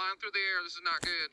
flying through the air. This is not good.